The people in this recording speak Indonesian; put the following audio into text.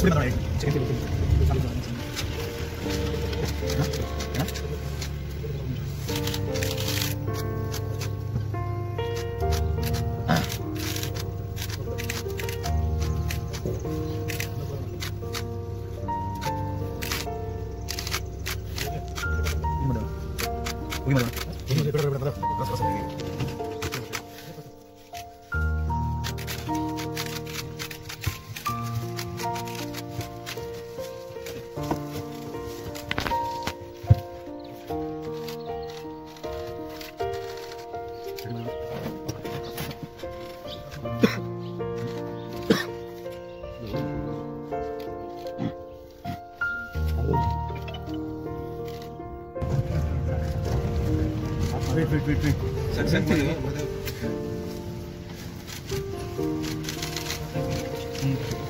Gimana? Gimana? Gimana? Gimana? Gimana? Gimana? Gimana? wait, wait, wait, wait. Successful. मतलब